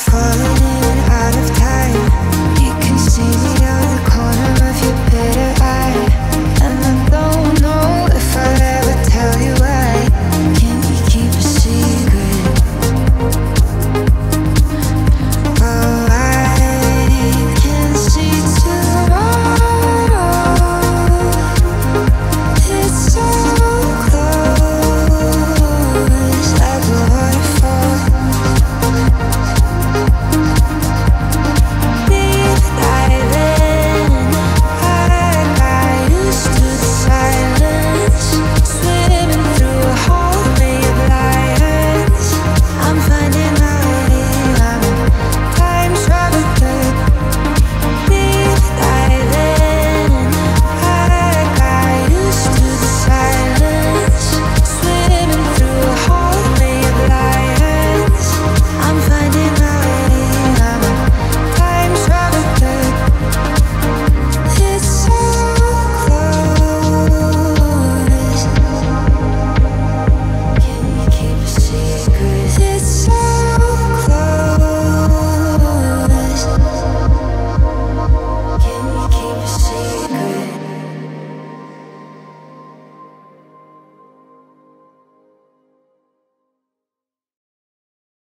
follow